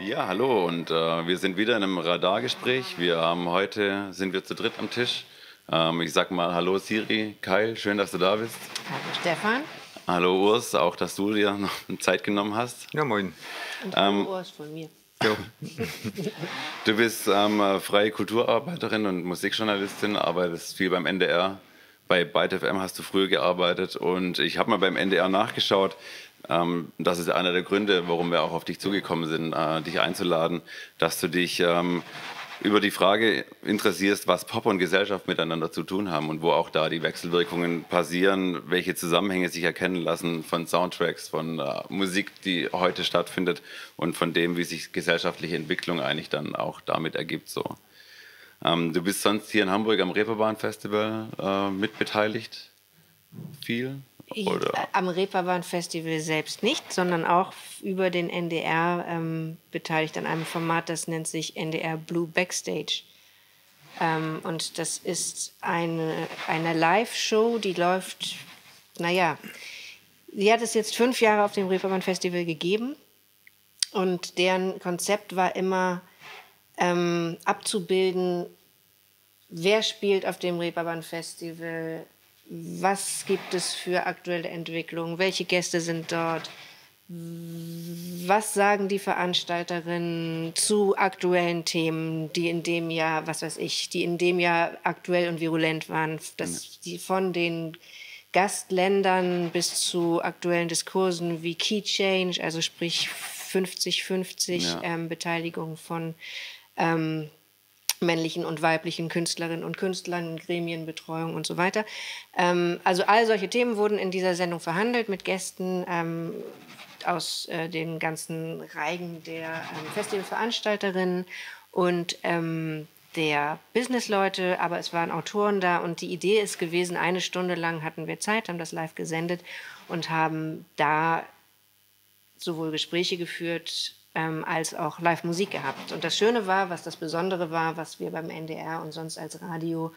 Ja, hallo und äh, wir sind wieder in einem Radargespräch. Wir haben heute sind wir zu dritt am Tisch. Ähm, ich sag mal Hallo Siri, Kyle, schön, dass du da bist. Hallo Stefan. Hallo Urs, auch dass du dir noch Zeit genommen hast. Ja, moin. Und hallo ähm, Urs von mir. Ja. du bist ähm, freie Kulturarbeiterin und Musikjournalistin, arbeitest viel beim NDR. Bei Byte FM hast du früher gearbeitet und ich habe mal beim NDR nachgeschaut. Ähm, das ist einer der Gründe, warum wir auch auf dich zugekommen sind, äh, dich einzuladen, dass du dich ähm, über die Frage interessierst, was Pop und Gesellschaft miteinander zu tun haben und wo auch da die Wechselwirkungen passieren, welche Zusammenhänge sich erkennen lassen von Soundtracks, von äh, Musik, die heute stattfindet und von dem, wie sich gesellschaftliche Entwicklung eigentlich dann auch damit ergibt. So. Ähm, du bist sonst hier in Hamburg am Reeperbahn Festival äh, mitbeteiligt? Viel? Oder? Äh, am Reeperbahn-Festival selbst nicht, sondern auch über den NDR ähm, beteiligt an einem Format, das nennt sich NDR Blue Backstage. Ähm, und das ist eine, eine Live-Show, die läuft, naja, sie hat es jetzt fünf Jahre auf dem Reeperbahn-Festival gegeben. Und deren Konzept war immer ähm, abzubilden, wer spielt auf dem Reeperbahn-Festival, was gibt es für aktuelle Entwicklungen, welche Gäste sind dort, was sagen die Veranstalterinnen zu aktuellen Themen, die in dem Jahr, was weiß ich, die in dem Jahr aktuell und virulent waren, dass die von den Gastländern bis zu aktuellen Diskursen wie Key Change, also sprich 50-50 ja. ähm, Beteiligung von ähm, männlichen und weiblichen Künstlerinnen und Künstlern, Gremienbetreuung und so weiter. Ähm, also all solche Themen wurden in dieser Sendung verhandelt mit Gästen ähm, aus äh, den ganzen Reigen der ähm, Festivalveranstalterinnen und ähm, der Businessleute, aber es waren Autoren da und die Idee ist gewesen, eine Stunde lang hatten wir Zeit, haben das live gesendet und haben da sowohl Gespräche geführt, ähm, als auch Live-Musik gehabt. Und das Schöne war, was das Besondere war, was wir beim NDR und sonst als Radio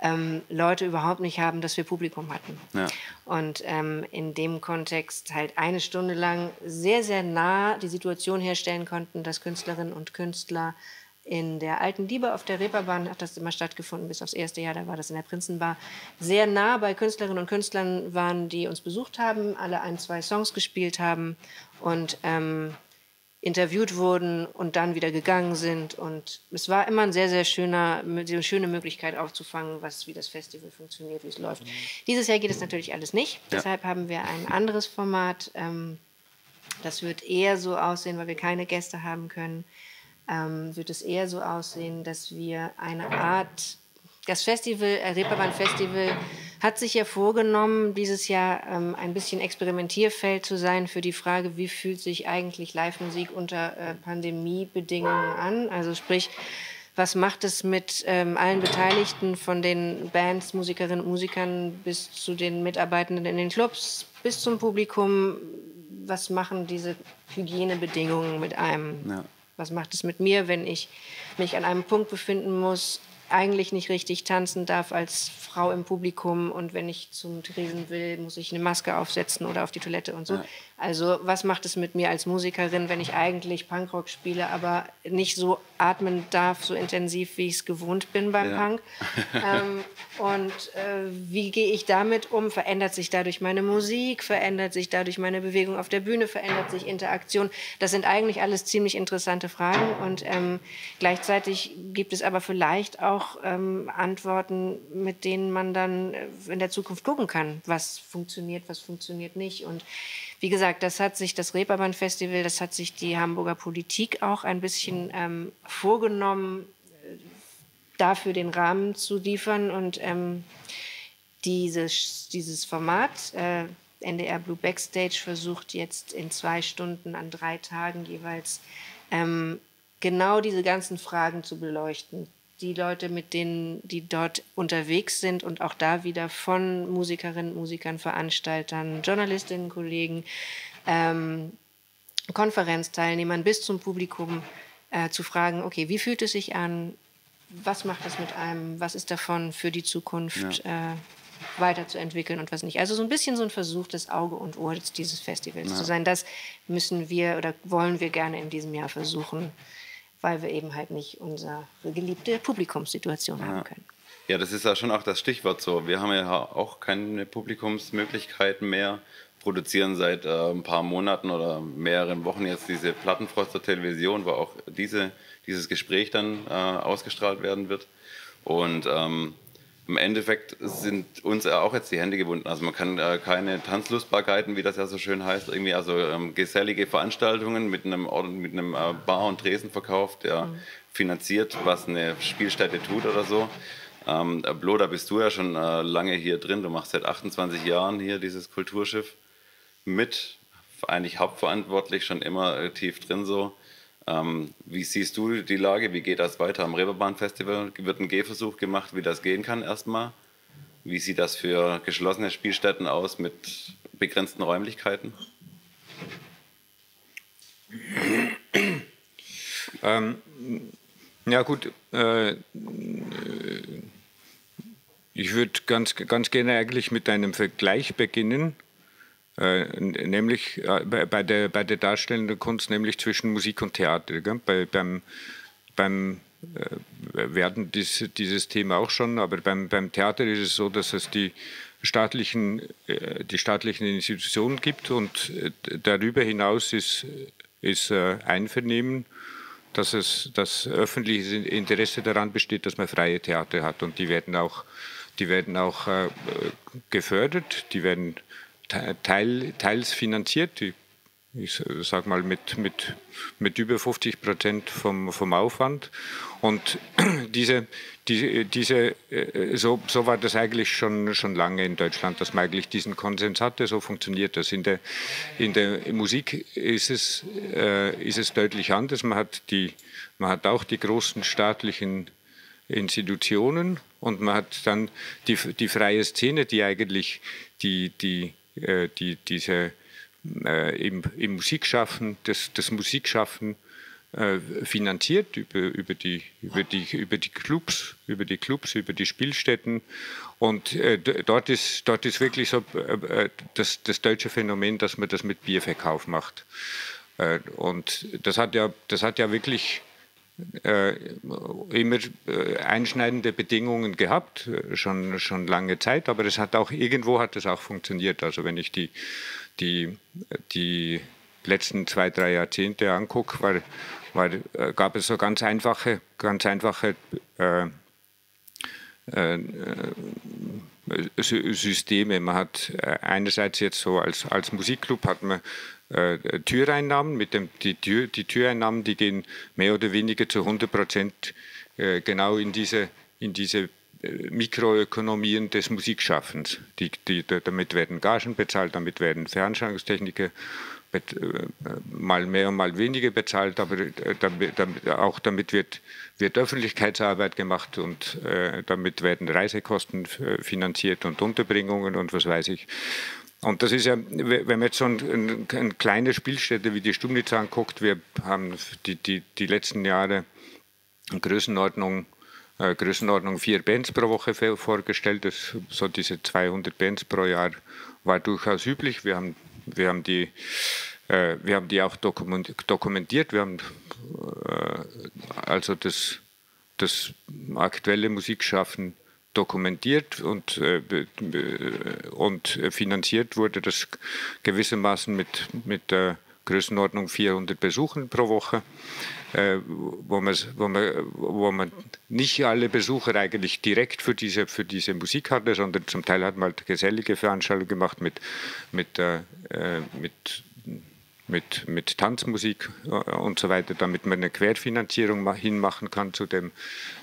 ähm, Leute überhaupt nicht haben, dass wir Publikum hatten. Ja. Und ähm, in dem Kontext halt eine Stunde lang sehr, sehr nah die Situation herstellen konnten, dass Künstlerinnen und Künstler in der alten Liebe auf der Reeperbahn hat das immer stattgefunden, bis aufs erste Jahr, da war das in der Prinzenbar, sehr nah bei Künstlerinnen und Künstlern waren, die uns besucht haben, alle ein, zwei Songs gespielt haben und ähm, interviewt wurden und dann wieder gegangen sind. Und es war immer eine sehr, sehr schöner, eine schöne Möglichkeit aufzufangen, was, wie das Festival funktioniert, wie es läuft. Mhm. Dieses Jahr geht es natürlich alles nicht. Ja. Deshalb haben wir ein anderes Format. Ähm, das wird eher so aussehen, weil wir keine Gäste haben können, ähm, wird es eher so aussehen, dass wir eine Art das Festival, äh, Reeperbahn Festival, hat sich ja vorgenommen, dieses Jahr ähm, ein bisschen Experimentierfeld zu sein für die Frage, wie fühlt sich eigentlich Live-Musik unter äh, Pandemiebedingungen an? Also sprich, was macht es mit ähm, allen Beteiligten, von den Bands, Musikerinnen und Musikern bis zu den Mitarbeitenden in den Clubs, bis zum Publikum? Was machen diese Hygienebedingungen mit einem? Ja. Was macht es mit mir, wenn ich mich an einem Punkt befinden muss, eigentlich nicht richtig tanzen darf als Frau im Publikum und wenn ich zum Tresen will, muss ich eine Maske aufsetzen oder auf die Toilette und so. Ja. Also was macht es mit mir als Musikerin, wenn ich eigentlich Punkrock spiele, aber nicht so atmen darf, so intensiv, wie ich es gewohnt bin beim ja. Punk? ähm, und äh, wie gehe ich damit um? Verändert sich dadurch meine Musik? Verändert sich dadurch meine Bewegung auf der Bühne? Verändert sich Interaktion? Das sind eigentlich alles ziemlich interessante Fragen und ähm, gleichzeitig gibt es aber vielleicht auch ähm, Antworten, mit denen man dann äh, in der Zukunft gucken kann, was funktioniert, was funktioniert nicht und wie gesagt, das hat sich das Reeperbahn-Festival, das hat sich die Hamburger Politik auch ein bisschen ähm, vorgenommen, äh, dafür den Rahmen zu liefern. Und ähm, dieses, dieses Format, äh, NDR Blue Backstage, versucht jetzt in zwei Stunden an drei Tagen jeweils ähm, genau diese ganzen Fragen zu beleuchten die Leute, mit denen, die dort unterwegs sind und auch da wieder von Musikerinnen, Musikern, Veranstaltern, Journalistinnen, Kollegen, ähm, Konferenzteilnehmern bis zum Publikum äh, zu fragen, okay, wie fühlt es sich an? Was macht es mit einem? Was ist davon für die Zukunft ja. äh, weiterzuentwickeln und was nicht. Also so ein bisschen so ein Versuch, das Auge und Ohr dieses Festivals ja. zu sein. Das müssen wir oder wollen wir gerne in diesem Jahr versuchen, weil wir eben halt nicht unsere geliebte Publikumssituation ja. haben können. Ja, das ist ja schon auch das Stichwort so. Wir haben ja auch keine Publikumsmöglichkeiten mehr, produzieren seit äh, ein paar Monaten oder mehreren Wochen jetzt diese Plattenfroster Television, wo auch diese, dieses Gespräch dann äh, ausgestrahlt werden wird. Und ähm, im Endeffekt sind uns auch jetzt die Hände gebunden. Also man kann äh, keine Tanzlustbarkeiten, wie das ja so schön heißt, irgendwie also ähm, gesellige Veranstaltungen mit einem, mit einem äh, Bar- und Tresenverkauf, der mhm. finanziert, was eine Spielstätte tut oder so. Ähm, Blo, da bist du ja schon äh, lange hier drin. Du machst seit 28 Jahren hier dieses Kulturschiff mit, eigentlich hauptverantwortlich, schon immer äh, tief drin so. Ähm, wie siehst du die Lage? Wie geht das weiter am Reeperbahn-Festival? Wird ein Gehversuch gemacht, wie das gehen kann erstmal? Wie sieht das für geschlossene Spielstätten aus mit begrenzten Räumlichkeiten? Ähm, ja gut, äh, ich würde ganz, ganz gerne eigentlich mit einem Vergleich beginnen, äh, nämlich äh, bei, der, bei der darstellenden Kunst, nämlich zwischen Musik und Theater. Bei, beim beim äh, werden dies, dieses Thema auch schon, aber beim, beim Theater ist es so, dass es die staatlichen, äh, die staatlichen Institutionen gibt und äh, darüber hinaus ist, ist äh, Einvernehmen dass es das öffentliche Interesse daran besteht, dass man freie Theater hat und die werden auch die werden auch gefördert, die werden teil, teils finanziert, die, ich sage mal mit, mit, mit über 50 Prozent vom, vom Aufwand. Und diese, die, diese, äh, so, so war das eigentlich schon, schon lange in Deutschland, dass man eigentlich diesen Konsens hatte, so funktioniert das. In der, in der Musik ist es, äh, ist es deutlich anders. Man hat, die, man hat auch die großen staatlichen Institutionen und man hat dann die, die freie Szene, die eigentlich die, die, äh, die, diese äh, im, im Musikschaffen, das, das Musikschaffen äh, finanziert über, über, die, über, die, über die Clubs, über die Clubs, über die Spielstätten. Und äh, dort, ist, dort ist wirklich so äh, das, das deutsche Phänomen, dass man das mit Bierverkauf macht. Äh, und das hat ja, das hat ja wirklich äh, immer äh, einschneidende Bedingungen gehabt, äh, schon, schon lange Zeit, aber es hat auch irgendwo hat es auch funktioniert. Also wenn ich die, die, die letzten zwei, drei Jahrzehnte angucke, war, war, gab es so ganz einfache, ganz einfache äh, äh, Systeme. Man hat einerseits jetzt so als, als Musikclub hat man äh, Türeinnahmen. Mit dem, die, Tür, die Türeinnahmen, die gehen mehr oder weniger zu 100 Prozent äh, genau in diese, in diese äh, Mikroökonomien des Musikschaffens. Die, die, damit werden Gagen bezahlt, damit werden Veranstaltungstechniker äh, mal mehr und mal weniger bezahlt, aber äh, damit, damit, auch damit wird, wird Öffentlichkeitsarbeit gemacht und äh, damit werden Reisekosten finanziert und Unterbringungen und was weiß ich. Und das ist ja, wenn man jetzt so eine ein kleine Spielstätte wie die Stubnitz anguckt, wir haben die, die, die letzten Jahre in Größenordnung, äh, Größenordnung vier Bands pro Woche vorgestellt. Das, so diese 200 Bands pro Jahr war durchaus üblich. Wir haben, wir haben, die, äh, wir haben die auch dokumentiert. Wir haben äh, also das, das aktuelle Musikschaffen dokumentiert und, äh, und finanziert wurde das gewissermaßen mit, mit der Größenordnung 400 Besuchen pro Woche, wo, man, wo, man, wo man nicht alle Besucher eigentlich direkt für diese, für diese Musik hatte, sondern zum Teil hat man halt gesellige Veranstaltungen gemacht mit, mit, äh, mit mit, mit Tanzmusik äh, und so weiter, damit man eine Querfinanzierung hinmachen kann zu, dem,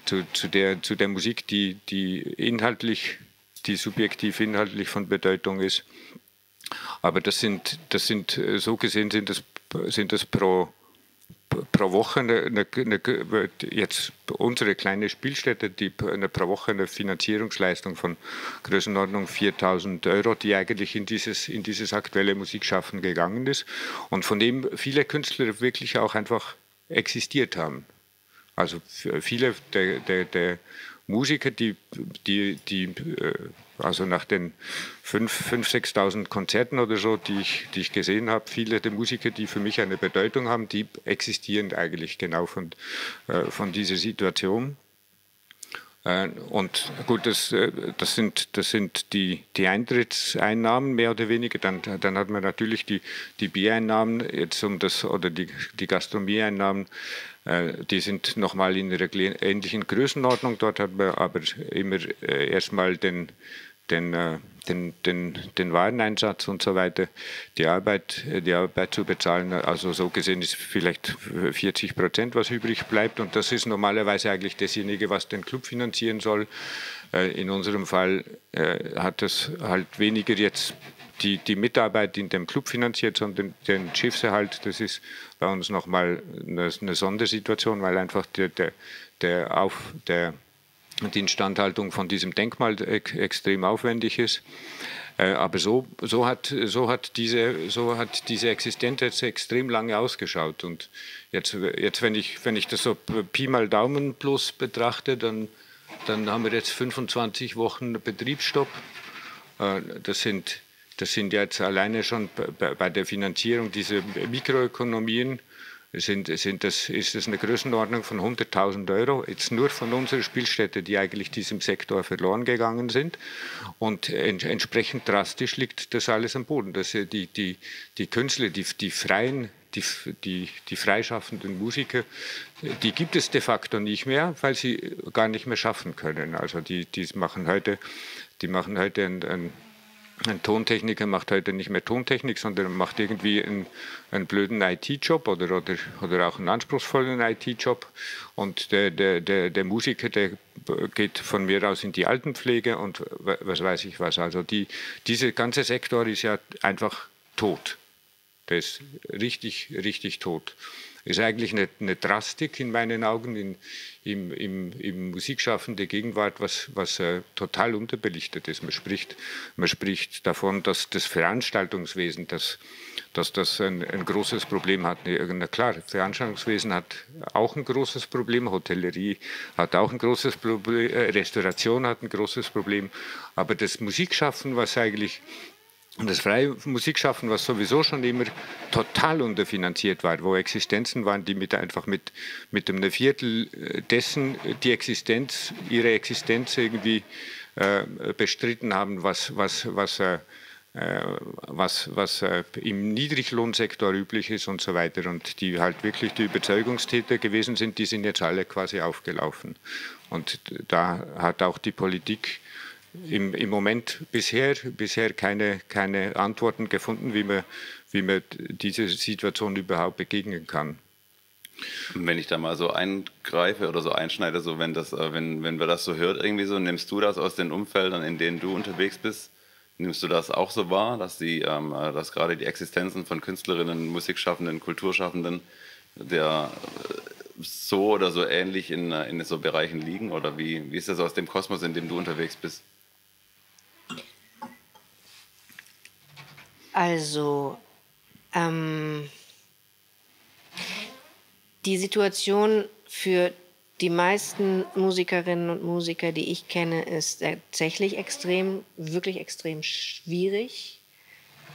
zu, zu, der, zu der Musik, die, die inhaltlich, die subjektiv inhaltlich von Bedeutung ist. Aber das sind, das sind äh, so gesehen sind das, sind das pro, pro Woche eine, eine, eine, jetzt unsere kleine Spielstätte, die eine pro Woche eine Finanzierungsleistung von Größenordnung 4000 Euro, die eigentlich in dieses, in dieses aktuelle Musikschaffen gegangen ist und von dem viele Künstler wirklich auch einfach existiert haben. Also viele der, der, der Musiker, die, die, die äh, also nach den 5.000, 6.000 Konzerten oder so, die ich, die ich gesehen habe, viele der Musiker, die für mich eine Bedeutung haben, die existieren eigentlich genau von, äh, von dieser Situation. Äh, und gut, das, äh, das, sind, das sind die, die Eintrittseinnahmen mehr oder weniger. Dann, dann hat man natürlich die, die Biereinnahmen jetzt um das, oder die, die Gastronomieeinnahmen. Äh, die sind nochmal in einer ähnlichen Größenordnung. Dort hat man aber immer erstmal den, den, äh, den, den, den Wareneinsatz und so weiter, die Arbeit, die Arbeit zu bezahlen. Also so gesehen ist vielleicht 40 Prozent, was übrig bleibt. Und das ist normalerweise eigentlich dasjenige, was den Club finanzieren soll. Äh, in unserem Fall äh, hat es halt weniger jetzt die, die Mitarbeit in dem Club finanziert, sondern den Schiffserhalt. Das ist bei uns nochmal eine, eine Sondersituation, weil einfach der, der, der, auf, der die Instandhaltung von diesem Denkmal extrem aufwendig ist. Äh, aber so, so, hat, so, hat diese, so hat diese Existenz jetzt extrem lange ausgeschaut. Und jetzt, jetzt wenn, ich, wenn ich das so Pi mal Daumen plus betrachte, dann, dann haben wir jetzt 25 Wochen Betriebsstopp. Äh, das sind, das sind jetzt alleine schon bei der Finanzierung dieser Mikroökonomien sind, sind das, ist das eine Größenordnung von 100.000 Euro, jetzt nur von unserer Spielstätte, die eigentlich diesem Sektor verloren gegangen sind. Und ent, entsprechend drastisch liegt das alles am Boden. Das, die, die, die Künstler, die, die freien die, die, die freischaffenden Musiker, die gibt es de facto nicht mehr, weil sie gar nicht mehr schaffen können. Also die, die machen heute, die machen heute ein, ein ein Tontechniker macht heute nicht mehr Tontechnik, sondern macht irgendwie einen, einen blöden IT-Job oder, oder, oder auch einen anspruchsvollen IT-Job. Und der, der, der, der Musiker, der geht von mir aus in die Altenpflege und was weiß ich was. Also die, dieser ganze Sektor ist ja einfach tot. Der ist richtig, richtig tot ist eigentlich eine, eine Drastik in meinen Augen in, im, im, im Musikschaffen der Gegenwart, was, was äh, total unterbelichtet ist. Man spricht, man spricht davon, dass das Veranstaltungswesen, dass, dass das ein, ein großes Problem hat. Na klar, Veranstaltungswesen hat auch ein großes Problem, Hotellerie hat auch ein großes Problem, äh, Restauration hat ein großes Problem, aber das Musikschaffen, was eigentlich und das freie Musikschaffen, was sowieso schon immer total unterfinanziert war, wo Existenzen waren, die mit einfach mit, mit einem Viertel dessen die Existenz, ihre Existenz irgendwie äh, bestritten haben, was, was, was, äh, äh was, was äh, im Niedriglohnsektor üblich ist und so weiter. Und die halt wirklich die Überzeugungstäter gewesen sind, die sind jetzt alle quasi aufgelaufen. Und da hat auch die Politik im, im Moment bisher, bisher keine, keine Antworten gefunden, wie man, wie man dieser Situation überhaupt begegnen kann. Wenn ich da mal so eingreife oder so einschneide, so wenn, das, äh, wenn, wenn wir das so hört, irgendwie so, nimmst du das aus den Umfeldern, in denen du unterwegs bist? Nimmst du das auch so wahr, dass, die, ähm, äh, dass gerade die Existenzen von Künstlerinnen, Musikschaffenden, Kulturschaffenden der äh, so oder so ähnlich in, in so Bereichen liegen? Oder wie, wie ist das aus dem Kosmos, in dem du unterwegs bist? Also, ähm, die Situation für die meisten Musikerinnen und Musiker, die ich kenne, ist tatsächlich extrem, wirklich extrem schwierig.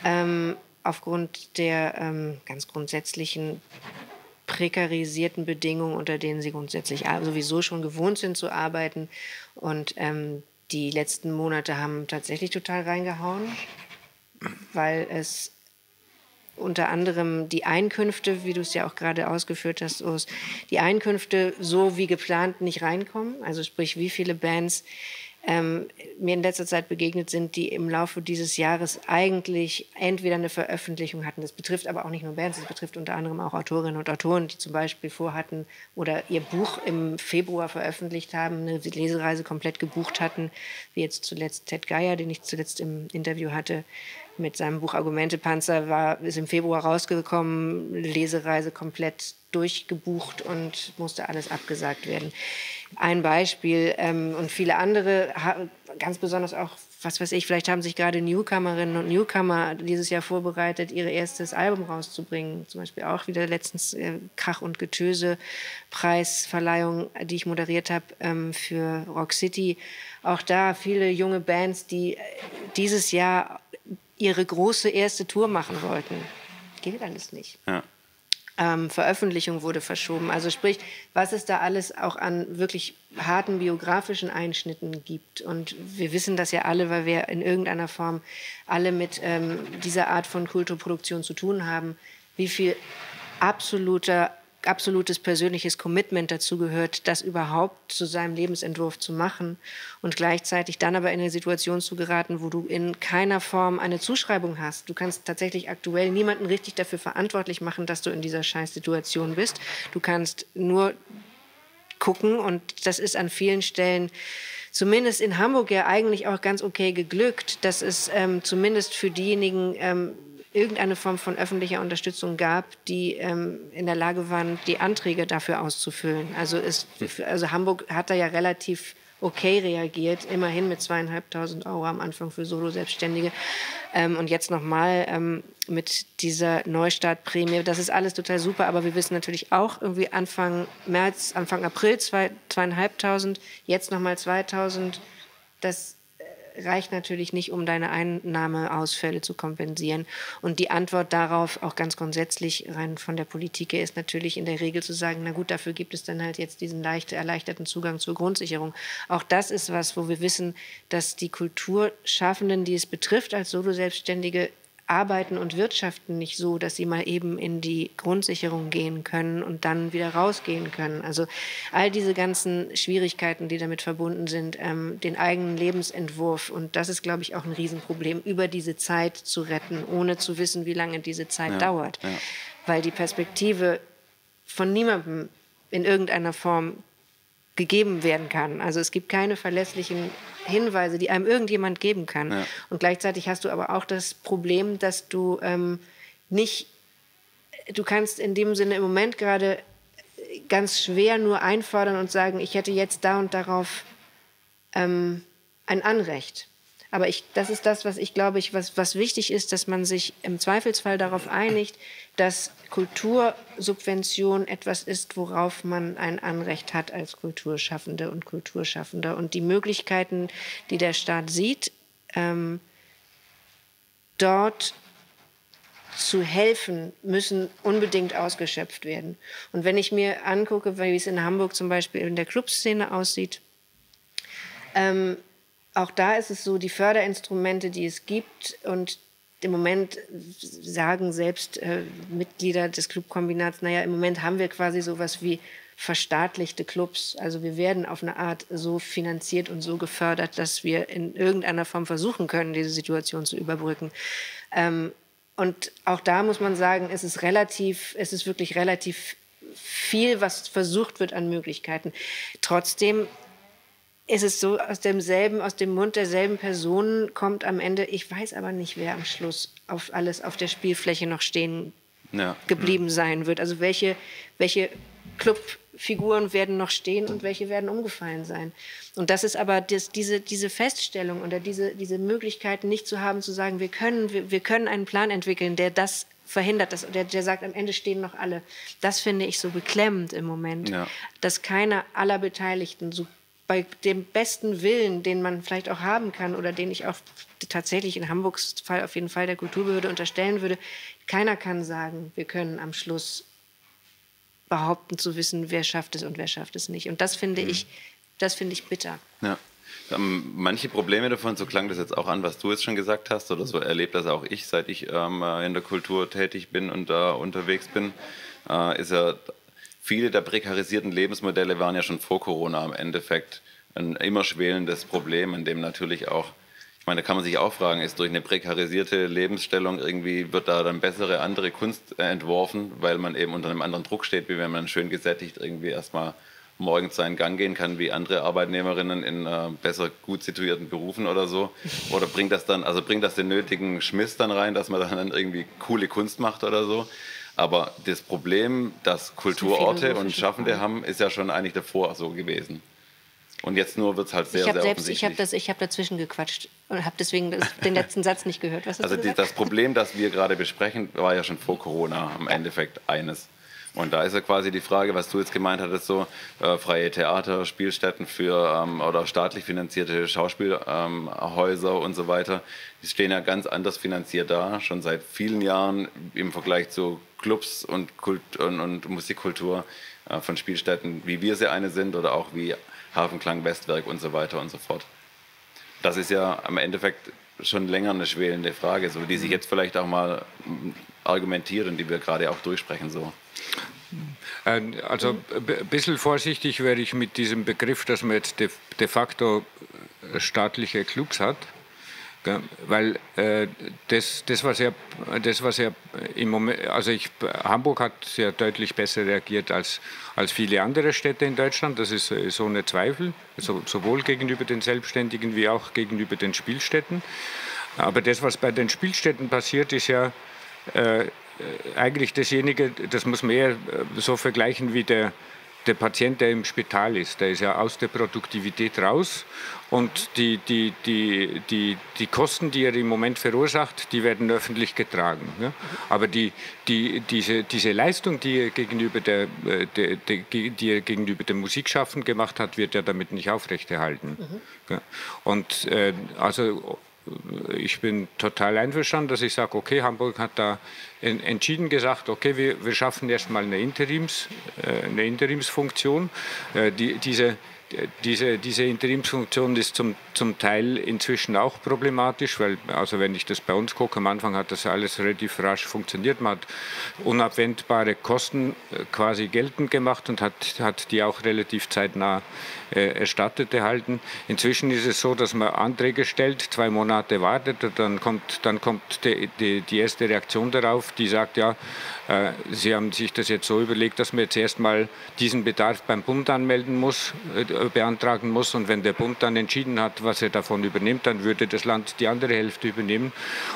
Ähm, aufgrund der ähm, ganz grundsätzlichen prekarisierten Bedingungen, unter denen sie grundsätzlich sowieso schon gewohnt sind zu arbeiten. Und ähm, die letzten Monate haben tatsächlich total reingehauen weil es unter anderem die Einkünfte, wie du es ja auch gerade ausgeführt hast, Urs, die Einkünfte so wie geplant nicht reinkommen. Also sprich, wie viele Bands ähm, mir in letzter Zeit begegnet sind, die im Laufe dieses Jahres eigentlich entweder eine Veröffentlichung hatten. Das betrifft aber auch nicht nur Bands, das betrifft unter anderem auch Autorinnen und Autoren, die zum Beispiel vorhatten oder ihr Buch im Februar veröffentlicht haben, eine Lesereise komplett gebucht hatten, wie jetzt zuletzt Ted Geier, den ich zuletzt im Interview hatte, mit seinem Buch Argumente Panzer war, ist im Februar rausgekommen, Lesereise komplett durchgebucht und musste alles abgesagt werden. Ein Beispiel ähm, und viele andere ganz besonders auch, was weiß ich, vielleicht haben sich gerade Newcomerinnen und Newcomer dieses Jahr vorbereitet, ihr erstes Album rauszubringen. Zum Beispiel auch wieder letztens äh, Krach und Getöse Preisverleihung, die ich moderiert habe ähm, für Rock City. Auch da viele junge Bands, die äh, dieses Jahr ihre große erste Tour machen wollten. Geht alles nicht. Ja ähm, Veröffentlichung wurde verschoben. Also sprich, was es da alles auch an wirklich harten biografischen Einschnitten gibt. Und wir wissen das ja alle, weil wir in irgendeiner Form alle mit ähm, dieser Art von Kulturproduktion zu tun haben, wie viel absoluter absolutes persönliches Commitment dazu gehört, das überhaupt zu seinem Lebensentwurf zu machen und gleichzeitig dann aber in eine Situation zu geraten, wo du in keiner Form eine Zuschreibung hast. Du kannst tatsächlich aktuell niemanden richtig dafür verantwortlich machen, dass du in dieser Scheißsituation bist. Du kannst nur gucken und das ist an vielen Stellen zumindest in Hamburg ja eigentlich auch ganz okay geglückt, dass es ähm, zumindest für diejenigen ähm, irgendeine Form von öffentlicher Unterstützung gab, die ähm, in der Lage waren, die Anträge dafür auszufüllen. Also, ist, also Hamburg hat da ja relativ okay reagiert, immerhin mit zweieinhalbtausend Euro am Anfang für Solo-Selbstständige. Ähm, und jetzt nochmal ähm, mit dieser Neustartprämie. Das ist alles total super, aber wir wissen natürlich auch irgendwie Anfang März, Anfang April zwei, zweieinhalbtausend, jetzt nochmal 2000. Das reicht natürlich nicht, um deine Einnahmeausfälle zu kompensieren. Und die Antwort darauf, auch ganz grundsätzlich rein von der Politik her, ist natürlich in der Regel zu sagen, na gut, dafür gibt es dann halt jetzt diesen leicht erleichterten Zugang zur Grundsicherung. Auch das ist was, wo wir wissen, dass die Kulturschaffenden, die es betrifft, als Solo-Selbstständige arbeiten und wirtschaften nicht so, dass sie mal eben in die Grundsicherung gehen können und dann wieder rausgehen können. Also all diese ganzen Schwierigkeiten, die damit verbunden sind, ähm, den eigenen Lebensentwurf, und das ist, glaube ich, auch ein Riesenproblem, über diese Zeit zu retten, ohne zu wissen, wie lange diese Zeit ja, dauert. Ja. Weil die Perspektive von niemandem in irgendeiner Form gegeben werden kann. Also es gibt keine verlässlichen Hinweise, die einem irgendjemand geben kann. Ja. Und gleichzeitig hast du aber auch das Problem, dass du ähm, nicht, du kannst in dem Sinne im Moment gerade ganz schwer nur einfordern und sagen, ich hätte jetzt da und darauf ähm, ein Anrecht. Aber ich, das ist das, was ich glaube, ich, was, was wichtig ist, dass man sich im Zweifelsfall darauf einigt, dass Kultursubvention etwas ist, worauf man ein Anrecht hat als Kulturschaffende und Kulturschaffender. Und die Möglichkeiten, die der Staat sieht, ähm, dort zu helfen, müssen unbedingt ausgeschöpft werden. Und wenn ich mir angucke, wie es in Hamburg zum Beispiel in der Clubszene aussieht, ähm, auch da ist es so, die Förderinstrumente, die es gibt und im Moment sagen selbst äh, Mitglieder des Clubkombinats, naja, im Moment haben wir quasi sowas wie verstaatlichte Clubs. Also wir werden auf eine Art so finanziert und so gefördert, dass wir in irgendeiner Form versuchen können, diese Situation zu überbrücken. Ähm, und auch da muss man sagen, es ist relativ, es ist wirklich relativ viel, was versucht wird an Möglichkeiten. Trotzdem ist es so, aus demselben, aus dem Mund derselben Person kommt am Ende, ich weiß aber nicht, wer am Schluss auf alles auf der Spielfläche noch stehen ja. geblieben sein wird. Also welche, welche Clubfiguren werden noch stehen und welche werden umgefallen sein. Und das ist aber das, diese, diese Feststellung oder diese, diese Möglichkeiten nicht zu haben, zu sagen, wir können, wir, wir können einen Plan entwickeln, der das verhindert, dass, der, der sagt, am Ende stehen noch alle. Das finde ich so beklemmend im Moment, ja. dass keiner aller Beteiligten so bei dem besten Willen, den man vielleicht auch haben kann oder den ich auch tatsächlich in Hamburgs Fall auf jeden Fall der Kulturbehörde unterstellen würde, keiner kann sagen, wir können am Schluss behaupten zu wissen, wer schafft es und wer schafft es nicht. Und das finde mhm. ich, das finde ich bitter. Ja. Ähm, manche Probleme davon, so klang das jetzt auch an, was du jetzt schon gesagt hast, oder so erlebt das auch ich, seit ich ähm, in der Kultur tätig bin und da unterwegs bin, äh, ist ja viele der prekarisierten Lebensmodelle waren ja schon vor Corona im Endeffekt ein immer schwelendes Problem, in dem natürlich auch, ich meine, da kann man sich auch fragen, ist durch eine prekarisierte Lebensstellung irgendwie, wird da dann bessere andere Kunst entworfen, weil man eben unter einem anderen Druck steht, wie wenn man schön gesättigt irgendwie erstmal morgens seinen Gang gehen kann wie andere Arbeitnehmerinnen in äh, besser gut situierten Berufen oder so? Oder bringt das dann, also bringt das den nötigen Schmiss dann rein, dass man dann irgendwie coole Kunst macht oder so? Aber das Problem, dass Kulturorte und Schaffende haben, ist ja schon eigentlich davor so gewesen. Und jetzt nur wird es halt sehr, ich sehr selbst, offensichtlich. Ich habe das, ich habe dazwischen gequatscht und habe deswegen das, den letzten Satz nicht gehört. Also die, das Problem, das wir gerade besprechen, war ja schon vor Corona im Endeffekt eines. Und da ist ja quasi die Frage, was du jetzt gemeint hattest, so äh, freie Theater, Spielstätten für ähm, oder staatlich finanzierte Schauspielhäuser ähm, und so weiter, die stehen ja ganz anders finanziert da, schon seit vielen Jahren im Vergleich zu Clubs und, Kult und, und Musikkultur äh, von Spielstätten, wie wir sie eine sind oder auch wie Hafenklang, Westwerk und so weiter und so fort. Das ist ja am Endeffekt schon länger eine schwelende Frage, so die sich jetzt vielleicht auch mal argumentieren, die wir gerade auch durchsprechen. So. Äh, also ein bisschen vorsichtig wäre ich mit diesem Begriff, dass man jetzt de, de facto äh, staatliche Clubs hat. Weil äh, das, das, was er, das, was er im Moment, also ich, Hamburg hat sehr deutlich besser reagiert als, als viele andere Städte in Deutschland, das ist so ohne Zweifel, so, sowohl gegenüber den Selbstständigen wie auch gegenüber den Spielstätten. Aber das, was bei den Spielstätten passiert, ist ja äh, eigentlich dasjenige, das muss man eher äh, so vergleichen wie der, der Patient, der im Spital ist, der ist ja aus der Produktivität raus und die, die, die, die, die Kosten, die er im Moment verursacht, die werden öffentlich getragen. Ne? Aber die, die, diese, diese Leistung, die er, gegenüber der, äh, der, der, die er gegenüber dem Musikschaffen gemacht hat, wird er damit nicht aufrechterhalten. Mhm. Und äh, also ich bin total einverstanden, dass ich sage, okay, Hamburg hat da entschieden gesagt, okay, wir, wir schaffen erstmal eine, Interims, äh, eine Interimsfunktion. Äh, die, diese, diese, diese Interimsfunktion ist zum, zum Teil inzwischen auch problematisch, weil, also wenn ich das bei uns gucke, am Anfang hat das alles relativ rasch funktioniert. Man hat unabwendbare Kosten äh, quasi geltend gemacht und hat, hat die auch relativ zeitnah äh, erstattet erhalten. Inzwischen ist es so, dass man Anträge stellt, zwei Monate wartet und dann kommt, dann kommt die, die, die erste Reaktion darauf, die sagt, ja, äh, Sie haben sich das jetzt so überlegt, dass man jetzt erstmal diesen Bedarf beim Bund anmelden muss, äh, beantragen muss. Und wenn der Bund dann entschieden hat, was er davon übernimmt, dann würde das Land die andere Hälfte übernehmen.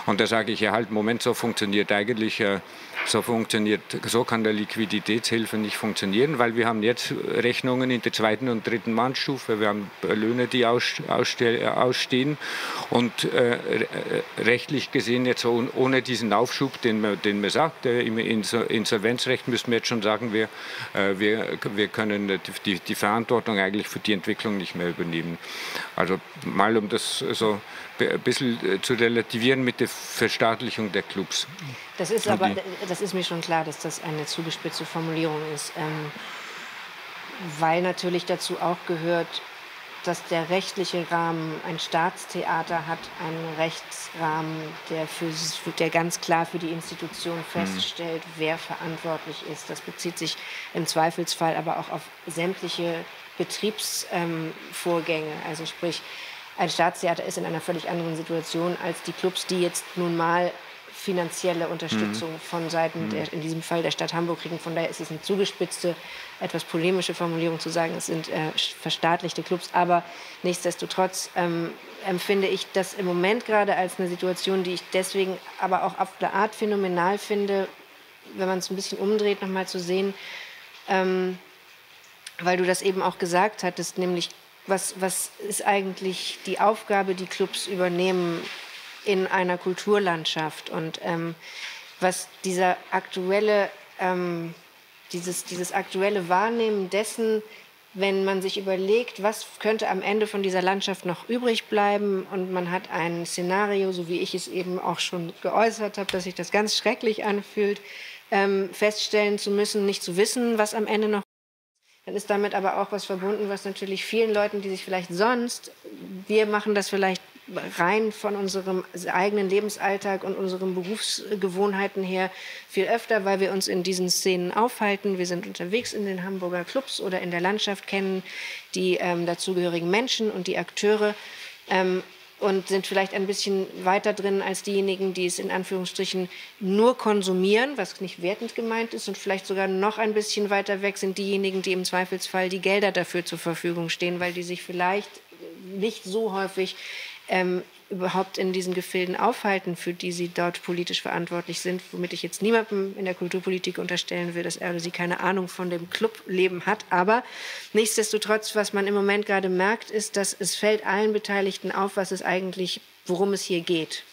Und da sage ich, ja halt, Moment, so funktioniert eigentlich äh, so funktioniert, so kann der Liquiditätshilfe nicht funktionieren, weil wir haben jetzt Rechnungen in der zweiten und dritten Mahnstufe, wir haben Löhne, die ausstehen. Und äh, rechtlich gesehen jetzt ohne diesen Aufschub, den man, den man sagt, im Insolvenzrecht müssen wir jetzt schon sagen, wir, äh, wir, wir können die, die Verantwortung eigentlich für die Entwicklung nicht mehr übernehmen. Also mal um das so ein bisschen äh, zu relativieren mit der Verstaatlichung der Clubs. Das ist aber, das ist mir schon klar, dass das eine zugespitzte Formulierung ist, ähm, weil natürlich dazu auch gehört, dass der rechtliche Rahmen ein Staatstheater hat, einen Rechtsrahmen, der, für, der ganz klar für die Institution mhm. feststellt, mhm. wer verantwortlich ist. Das bezieht sich im Zweifelsfall aber auch auf sämtliche Betriebsvorgänge. Ähm, also sprich, ein Staatstheater ist in einer völlig anderen Situation als die Clubs, die jetzt nun mal finanzielle Unterstützung mhm. von Seiten, der, mhm. in diesem Fall der Stadt Hamburg kriegen. Von daher ist es eine zugespitzte, etwas polemische Formulierung zu sagen, es sind äh, verstaatlichte Clubs. Aber nichtsdestotrotz ähm, empfinde ich das im Moment gerade als eine Situation, die ich deswegen aber auch auf der Art phänomenal finde, wenn man es ein bisschen umdreht, nochmal zu sehen, ähm, weil du das eben auch gesagt hattest, nämlich was, was ist eigentlich die Aufgabe, die Clubs übernehmen in einer Kulturlandschaft. Und ähm, was dieser aktuelle, ähm, dieses, dieses aktuelle Wahrnehmen dessen, wenn man sich überlegt, was könnte am Ende von dieser Landschaft noch übrig bleiben und man hat ein Szenario, so wie ich es eben auch schon geäußert habe, dass sich das ganz schrecklich anfühlt, ähm, feststellen zu müssen, nicht zu wissen, was am Ende noch dann ist damit aber auch was verbunden, was natürlich vielen Leuten, die sich vielleicht sonst, wir machen das vielleicht rein von unserem eigenen Lebensalltag und unseren Berufsgewohnheiten her viel öfter, weil wir uns in diesen Szenen aufhalten. Wir sind unterwegs in den Hamburger Clubs oder in der Landschaft, kennen die ähm, dazugehörigen Menschen und die Akteure. Ähm, und sind vielleicht ein bisschen weiter drin als diejenigen, die es in Anführungsstrichen nur konsumieren, was nicht wertend gemeint ist, und vielleicht sogar noch ein bisschen weiter weg sind diejenigen, die im Zweifelsfall die Gelder dafür zur Verfügung stehen, weil die sich vielleicht nicht so häufig ähm, überhaupt in diesen Gefilden aufhalten, für die sie dort politisch verantwortlich sind, womit ich jetzt niemandem in der Kulturpolitik unterstellen will, dass er oder sie keine Ahnung von dem Clubleben hat. Aber nichtsdestotrotz, was man im Moment gerade merkt, ist, dass es fällt allen Beteiligten auf, was es eigentlich, worum es hier geht.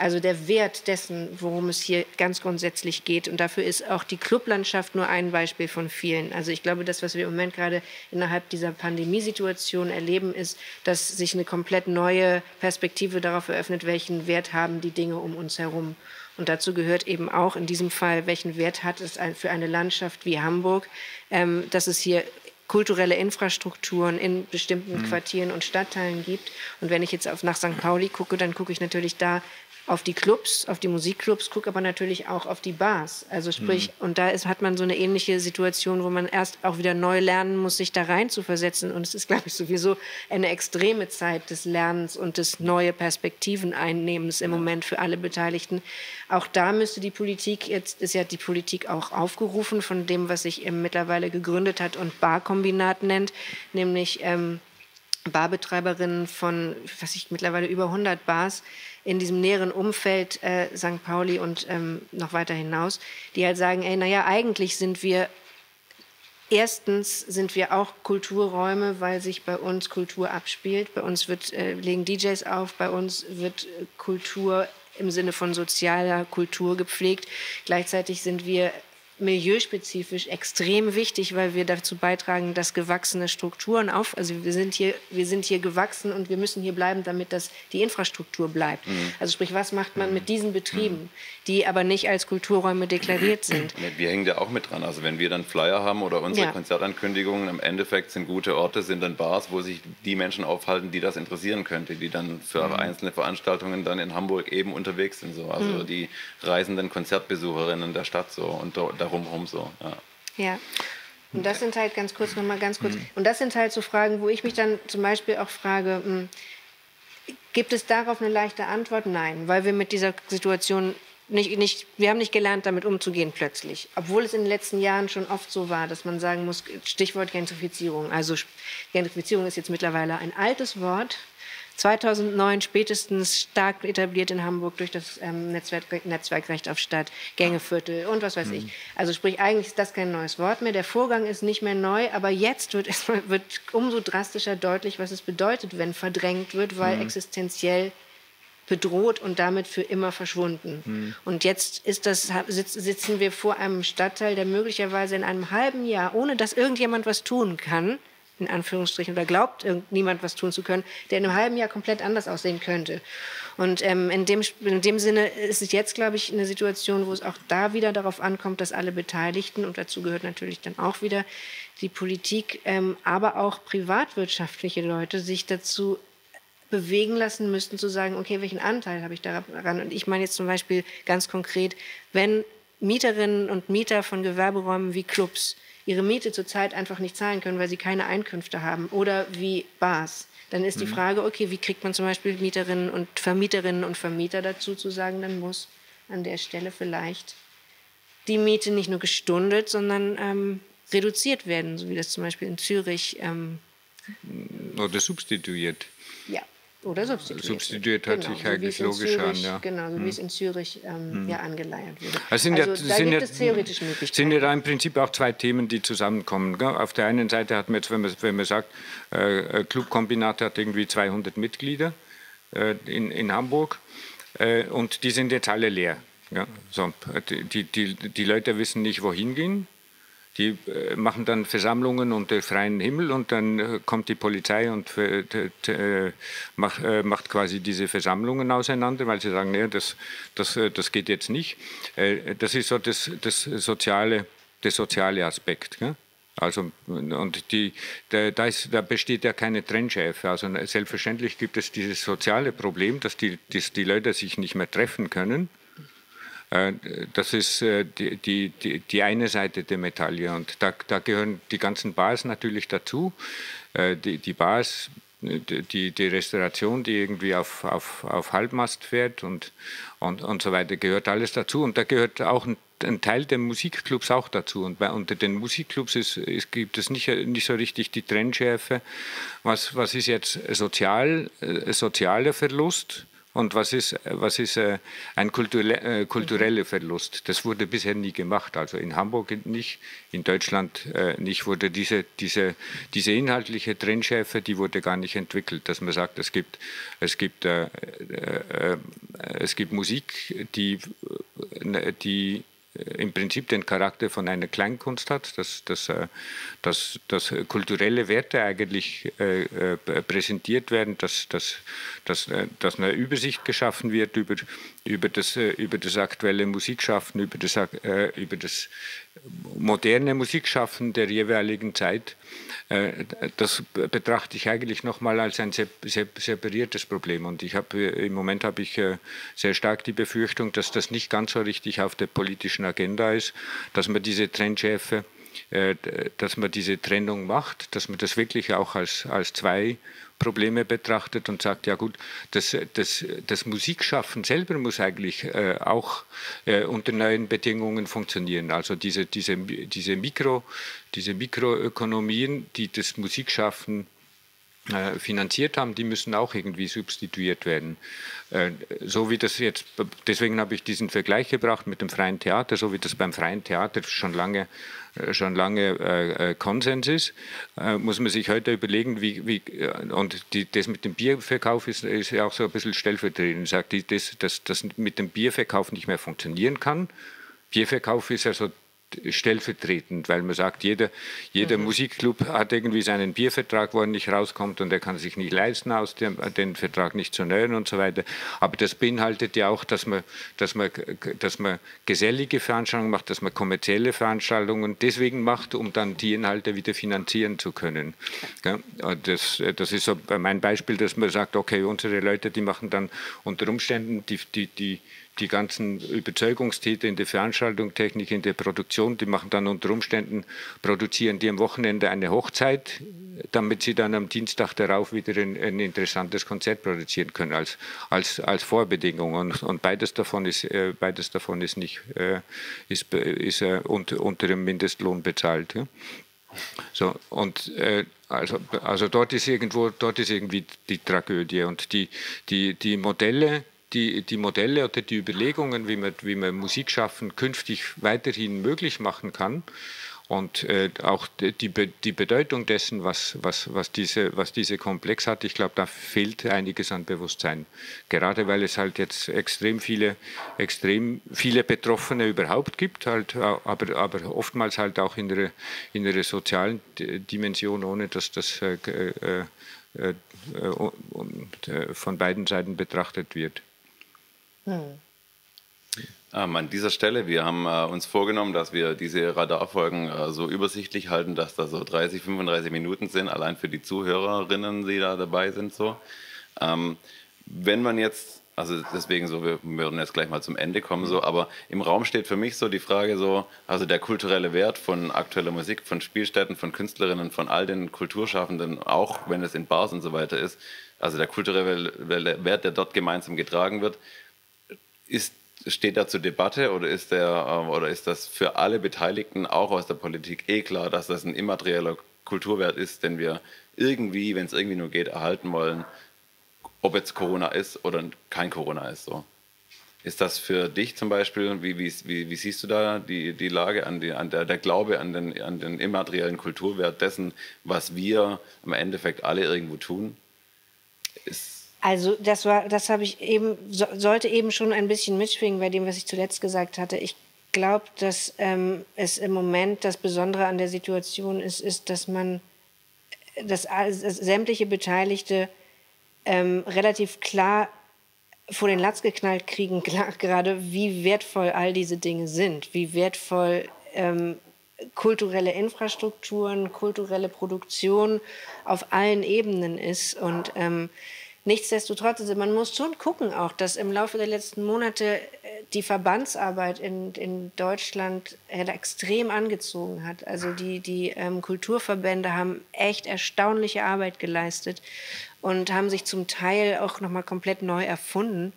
Also der Wert dessen, worum es hier ganz grundsätzlich geht. Und dafür ist auch die Clublandschaft nur ein Beispiel von vielen. Also ich glaube, das, was wir im Moment gerade innerhalb dieser Pandemiesituation erleben, ist, dass sich eine komplett neue Perspektive darauf eröffnet, welchen Wert haben die Dinge um uns herum. Und dazu gehört eben auch in diesem Fall, welchen Wert hat es für eine Landschaft wie Hamburg, ähm, dass es hier kulturelle Infrastrukturen in bestimmten mhm. Quartieren und Stadtteilen gibt. Und wenn ich jetzt auf, nach St. Pauli gucke, dann gucke ich natürlich da auf die Clubs, auf die Musikclubs, gucke aber natürlich auch auf die Bars. Also sprich, mhm. und da ist, hat man so eine ähnliche Situation, wo man erst auch wieder neu lernen muss, sich da rein zu versetzen. Und es ist, glaube ich, sowieso eine extreme Zeit des Lernens und des neue Perspektiven einnehmens im Moment für alle Beteiligten. Auch da müsste die Politik, jetzt ist ja die Politik auch aufgerufen von dem, was sich mittlerweile gegründet hat und Barkombinat nennt, nämlich ähm, Barbetreiberinnen von, was ich mittlerweile über 100 Bars, in diesem näheren Umfeld äh, St. Pauli und ähm, noch weiter hinaus, die halt sagen, ey, naja, eigentlich sind wir, erstens sind wir auch Kulturräume, weil sich bei uns Kultur abspielt. Bei uns wird, äh, legen DJs auf, bei uns wird Kultur im Sinne von sozialer Kultur gepflegt. Gleichzeitig sind wir milieuspezifisch extrem wichtig, weil wir dazu beitragen, dass gewachsene Strukturen auf, also wir sind hier, wir sind hier gewachsen und wir müssen hier bleiben, damit das die Infrastruktur bleibt. Mhm. Also sprich, was macht man mit diesen Betrieben, mhm. die aber nicht als Kulturräume deklariert sind? Wir hängen da auch mit dran. Also wenn wir dann Flyer haben oder unsere ja. Konzertankündigungen, im Endeffekt sind gute Orte, sind dann Bars, wo sich die Menschen aufhalten, die das interessieren könnte, die dann für mhm. einzelne Veranstaltungen dann in Hamburg eben unterwegs sind. So. Also mhm. die reisenden Konzertbesucherinnen der Stadt so und da drumherum so. Ja. ja. Und das sind halt ganz kurz nochmal ganz kurz. Mhm. Und das sind halt so Fragen, wo ich mich dann zum Beispiel auch frage, mh, hm, gibt es darauf eine leichte Antwort? Nein, weil wir mit dieser Situation nicht, nicht, wir haben nicht gelernt, damit umzugehen plötzlich. Obwohl es in den letzten Jahren schon oft so war, dass man sagen muss, Stichwort Gentrifizierung. Also Gentrifizierung ist jetzt mittlerweile ein altes Wort, 2009 spätestens stark etabliert in Hamburg durch das ähm, Netzwerk, Netzwerkrecht auf Stadt, Gängeviertel und was weiß mhm. ich. Also sprich, eigentlich ist das kein neues Wort mehr. Der Vorgang ist nicht mehr neu, aber jetzt wird, es, wird umso drastischer deutlich, was es bedeutet, wenn verdrängt wird, weil mhm. existenziell bedroht und damit für immer verschwunden. Mhm. Und jetzt ist das, sitzen wir vor einem Stadtteil, der möglicherweise in einem halben Jahr, ohne dass irgendjemand was tun kann, in Anführungsstrichen, oder glaubt niemand was tun zu können, der in einem halben Jahr komplett anders aussehen könnte. Und ähm, in, dem, in dem Sinne ist es jetzt, glaube ich, eine Situation, wo es auch da wieder darauf ankommt, dass alle Beteiligten, und dazu gehört natürlich dann auch wieder die Politik, ähm, aber auch privatwirtschaftliche Leute, sich dazu bewegen lassen müssten, zu sagen, okay, welchen Anteil habe ich daran? Und ich meine jetzt zum Beispiel ganz konkret, wenn Mieterinnen und Mieter von Gewerberäumen wie Clubs ihre Miete zurzeit einfach nicht zahlen können, weil sie keine Einkünfte haben oder wie Bars. Dann ist die mhm. Frage, okay, wie kriegt man zum Beispiel Mieterinnen und Vermieterinnen und Vermieter dazu zu sagen, dann muss an der Stelle vielleicht die Miete nicht nur gestundet, sondern ähm, reduziert werden, so wie das zum Beispiel in Zürich. Ähm, Oder substituiert. Oder substituiert. Substituiert hört genau, sich eigentlich so logisch Zürich, an, ja. Genau, so hm. wie es in Zürich ähm, hm. ja angeleiert wurde. Also, sind also ja, da sind gibt ja, es theoretische Möglichkeiten. sind ja da im Prinzip auch zwei Themen, die zusammenkommen. Gell? Auf der einen Seite hat man jetzt, wenn man, wenn man sagt, äh, Clubkombinat hat irgendwie 200 Mitglieder äh, in, in Hamburg äh, und die sind jetzt alle leer. Ja? So, die, die, die Leute wissen nicht, wohin gehen. Die äh, machen dann Versammlungen unter freiem Himmel und dann äh, kommt die Polizei und äh, macht quasi diese Versammlungen auseinander, weil sie sagen, nee, das, das, das geht jetzt nicht. Das ist so das, das soziale, der soziale Aspekt. Gell? Also, und die, da, da, ist, da, besteht ja keine Trennschärfe. Also selbstverständlich gibt es dieses soziale Problem, dass die, dass die Leute sich nicht mehr treffen können. Äh, das ist äh, die, die, die eine Seite der Medaille und da, da gehören die ganzen Bars natürlich dazu. Äh, die, die Bars die, die Restauration, die irgendwie auf, auf, auf Halbmast fährt und, und, und so weiter, gehört alles dazu. Und da gehört auch ein, ein Teil der Musikclubs auch dazu. Und bei, unter den Musikclubs ist, ist, gibt es nicht, nicht so richtig die Trennschärfe. Was, was ist jetzt sozial, äh, sozialer Verlust? Und was ist, was ist äh, ein kulturelle, äh, kultureller Verlust? Das wurde bisher nie gemacht. Also in Hamburg nicht, in Deutschland äh, nicht wurde diese, diese, diese inhaltliche Trennschärfe, die wurde gar nicht entwickelt, dass man sagt, es gibt, es gibt, äh, äh, es gibt Musik, die, die im Prinzip den Charakter von einer Kleinkunst hat, dass, dass, äh, dass, dass kulturelle Werte eigentlich äh, äh, präsentiert werden, dass, dass, dass, dass eine Übersicht geschaffen wird über, über, das, über das aktuelle Musikschaffen, über das, über das moderne Musikschaffen der jeweiligen Zeit. Das betrachte ich eigentlich nochmal als ein separiertes Problem. Und ich habe im Moment habe ich sehr stark die Befürchtung, dass das nicht ganz so richtig auf der politischen Agenda ist, dass man diese Trendschärfe dass man diese Trennung macht, dass man das wirklich auch als, als zwei Probleme betrachtet und sagt, ja gut, das, das, das Musikschaffen selber muss eigentlich äh, auch äh, unter neuen Bedingungen funktionieren. Also diese, diese, diese, Mikro, diese Mikroökonomien, die das Musikschaffen äh, finanziert haben, die müssen auch irgendwie substituiert werden. Äh, so wie das jetzt, deswegen habe ich diesen Vergleich gebracht mit dem freien Theater, so wie das beim freien Theater schon lange äh, schon lange äh, Konsens ist, äh, muss man sich heute überlegen, wie, wie und die, das mit dem Bierverkauf ist, ist ja auch so ein bisschen stellvertretend. Sagt, dass das, das mit dem Bierverkauf nicht mehr funktionieren kann. Bierverkauf ist ja so stellvertretend, weil man sagt, jeder, jeder mhm. Musikclub hat irgendwie seinen Biervertrag, wo er nicht rauskommt und er kann sich nicht leisten, aus dem, den Vertrag nicht zu erneuern und so weiter. Aber das beinhaltet ja auch, dass man, dass man, dass man gesellige Veranstaltungen macht, dass man kommerzielle Veranstaltungen deswegen macht, um dann die Inhalte wieder finanzieren zu können. Das, das ist so mein Beispiel, dass man sagt, okay, unsere Leute, die machen dann unter Umständen die, die, die die ganzen Überzeugungstäter in der Veranstaltung, Technik, in der Produktion, die machen dann unter Umständen, produzieren die am Wochenende eine Hochzeit, damit sie dann am Dienstag darauf wieder ein, ein interessantes Konzert produzieren können als, als, als Vorbedingung. Und, und beides davon ist, äh, beides davon ist nicht, äh, ist, ist äh, unter, unter dem Mindestlohn bezahlt. Ja? So, und äh, also, also dort ist irgendwo, dort ist irgendwie die Tragödie und die, die, die Modelle, die, die Modelle oder die Überlegungen, wie man, wie man Musik schaffen künftig weiterhin möglich machen kann und äh, auch die, die Bedeutung dessen, was, was, was, diese, was diese Komplex hat, ich glaube, da fehlt einiges an Bewusstsein. Gerade weil es halt jetzt extrem viele, extrem viele Betroffene überhaupt gibt, halt, aber, aber oftmals halt auch in der, in der sozialen Dimension, ohne dass das äh, äh, äh, äh von beiden Seiten betrachtet wird. Hm. Ähm, an dieser Stelle, wir haben äh, uns vorgenommen, dass wir diese Radarfolgen äh, so übersichtlich halten, dass da so 30, 35 Minuten sind, allein für die Zuhörerinnen, die da dabei sind. So. Ähm, wenn man jetzt, also deswegen so, wir würden jetzt gleich mal zum Ende kommen, so, aber im Raum steht für mich so die Frage so, also der kulturelle Wert von aktueller Musik, von Spielstätten, von Künstlerinnen, von all den Kulturschaffenden, auch wenn es in Bars und so weiter ist, also der kulturelle Wert, der dort gemeinsam getragen wird, ist, steht da zur Debatte oder ist, der, ähm, oder ist das für alle Beteiligten, auch aus der Politik, eh klar, dass das ein immaterieller Kulturwert ist, den wir irgendwie, wenn es irgendwie nur geht, erhalten wollen, ob jetzt Corona ist oder kein Corona ist. So. Ist das für dich zum Beispiel, wie, wie, wie, wie siehst du da die, die Lage an, die, an der, der Glaube an den, an den immateriellen Kulturwert dessen, was wir im Endeffekt alle irgendwo tun? Ist also das war, das habe ich eben, so, sollte eben schon ein bisschen mitschwingen bei dem, was ich zuletzt gesagt hatte. Ich glaube, dass ähm, es im Moment das Besondere an der Situation ist, ist, dass man, dass, dass sämtliche Beteiligte ähm, relativ klar vor den Latz geknallt kriegen, klar, gerade wie wertvoll all diese Dinge sind, wie wertvoll ähm, kulturelle Infrastrukturen, kulturelle Produktion auf allen Ebenen ist und ähm, Nichtsdestotrotz, also man muss schon gucken auch, dass im Laufe der letzten Monate äh, die Verbandsarbeit in, in Deutschland extrem angezogen hat. Also die, die ähm, Kulturverbände haben echt erstaunliche Arbeit geleistet und haben sich zum Teil auch nochmal komplett neu erfunden.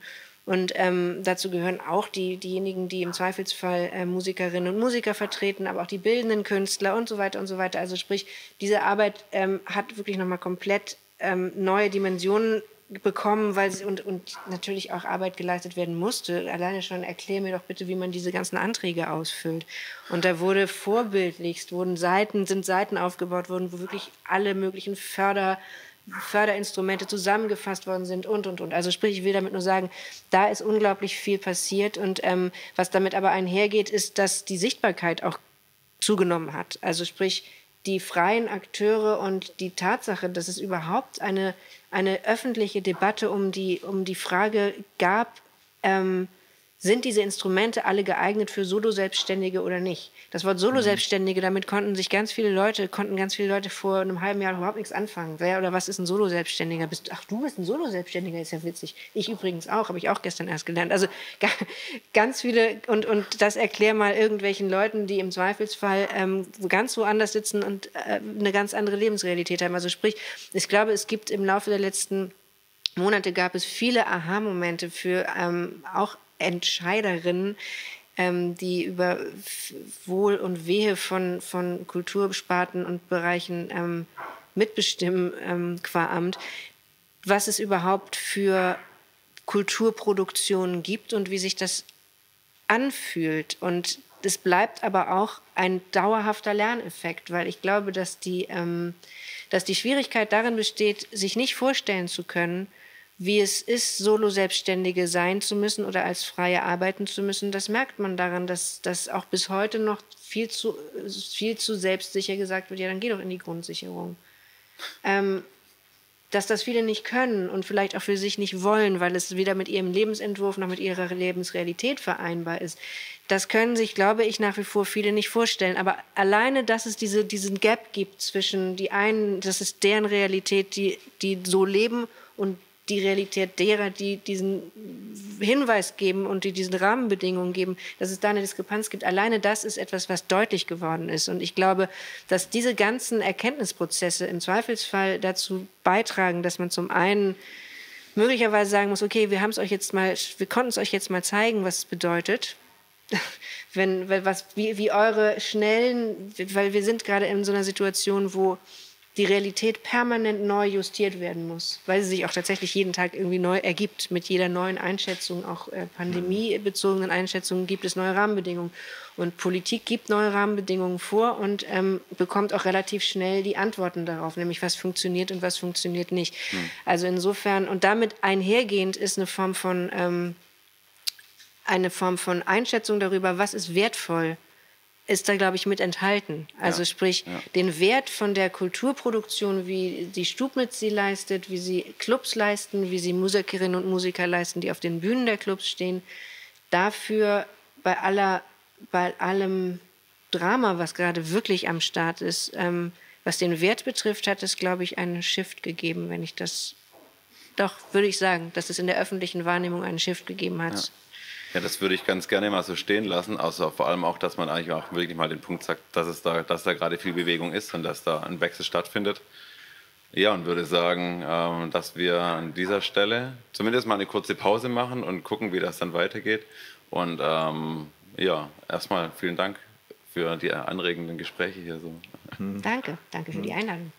Und ähm, dazu gehören auch die, diejenigen, die im Zweifelsfall äh, Musikerinnen und Musiker vertreten, aber auch die bildenden Künstler und so weiter und so weiter. Also sprich, diese Arbeit ähm, hat wirklich nochmal komplett ähm, neue Dimensionen bekommen, weil sie, und, und natürlich auch Arbeit geleistet werden musste. Alleine schon erklär mir doch bitte, wie man diese ganzen Anträge ausfüllt. Und da wurde vorbildlichst, wurden Seiten, sind Seiten aufgebaut worden, wo wirklich alle möglichen Förder, Förderinstrumente zusammengefasst worden sind und, und, und. Also sprich, ich will damit nur sagen, da ist unglaublich viel passiert und ähm, was damit aber einhergeht, ist, dass die Sichtbarkeit auch zugenommen hat. Also sprich, die freien Akteure und die Tatsache, dass es überhaupt eine, eine öffentliche Debatte um die, um die Frage gab, ähm, sind diese Instrumente alle geeignet für Solo-Selbstständige oder nicht? Das Wort Solo-Selbstständige, damit konnten sich ganz viele Leute, konnten ganz viele Leute vor einem halben Jahr überhaupt nichts anfangen. Wer oder was ist ein Solo-Selbstständiger? Ach, du bist ein Solo-Selbstständiger, ist ja witzig. Ich übrigens auch, habe ich auch gestern erst gelernt. Also ganz viele, und, und das erklär mal irgendwelchen Leuten, die im Zweifelsfall ähm, ganz woanders sitzen und äh, eine ganz andere Lebensrealität haben. Also sprich, ich glaube, es gibt im Laufe der letzten Monate gab es viele Aha-Momente für ähm, auch Entscheiderinnen, ähm, die über Wohl und Wehe von, von Kultursparten und Bereichen ähm, mitbestimmen ähm, qua Amt, was es überhaupt für Kulturproduktionen gibt und wie sich das anfühlt. Und es bleibt aber auch ein dauerhafter Lerneffekt, weil ich glaube, dass die, ähm, dass die Schwierigkeit darin besteht, sich nicht vorstellen zu können, wie es ist, Solo-Selbstständige sein zu müssen oder als Freie arbeiten zu müssen, das merkt man daran, dass das auch bis heute noch viel zu, viel zu selbstsicher gesagt wird, ja, dann geh doch in die Grundsicherung. Ähm, dass das viele nicht können und vielleicht auch für sich nicht wollen, weil es weder mit ihrem Lebensentwurf noch mit ihrer Lebensrealität vereinbar ist. Das können sich, glaube ich, nach wie vor viele nicht vorstellen. Aber alleine, dass es diese, diesen Gap gibt zwischen die einen, das ist deren Realität, die, die so leben und die Realität derer, die diesen Hinweis geben und die diesen Rahmenbedingungen geben, dass es da eine Diskrepanz gibt. Alleine das ist etwas, was deutlich geworden ist. Und ich glaube, dass diese ganzen Erkenntnisprozesse im Zweifelsfall dazu beitragen, dass man zum einen möglicherweise sagen muss, okay, wir haben es euch jetzt mal, wir konnten es euch jetzt mal zeigen, was es bedeutet. Wenn, was, wie, wie eure schnellen, weil wir sind gerade in so einer Situation, wo die Realität permanent neu justiert werden muss, weil sie sich auch tatsächlich jeden Tag irgendwie neu ergibt. Mit jeder neuen Einschätzung, auch äh, pandemiebezogenen Einschätzungen, gibt es neue Rahmenbedingungen. Und Politik gibt neue Rahmenbedingungen vor und ähm, bekommt auch relativ schnell die Antworten darauf, nämlich was funktioniert und was funktioniert nicht. Mhm. Also insofern, und damit einhergehend ist eine Form von, ähm, eine Form von Einschätzung darüber, was ist wertvoll ist da, glaube ich, mit enthalten. Also ja, sprich, ja. den Wert von der Kulturproduktion, wie die Stubnitz sie leistet, wie sie Clubs leisten, wie sie Musikerinnen und Musiker leisten, die auf den Bühnen der Clubs stehen, dafür bei aller, bei allem Drama, was gerade wirklich am Start ist, ähm, was den Wert betrifft, hat es, glaube ich, einen Shift gegeben, wenn ich das, doch, würde ich sagen, dass es in der öffentlichen Wahrnehmung einen Shift gegeben hat. Ja. Ja, das würde ich ganz gerne mal so stehen lassen. Also vor allem auch, dass man eigentlich auch wirklich mal den Punkt sagt, dass es da, dass da gerade viel Bewegung ist und dass da ein Wechsel stattfindet. Ja, und würde sagen, ähm, dass wir an dieser Stelle zumindest mal eine kurze Pause machen und gucken, wie das dann weitergeht. Und ähm, ja, erstmal vielen Dank für die anregenden Gespräche hier so. Danke, danke für die Einladung.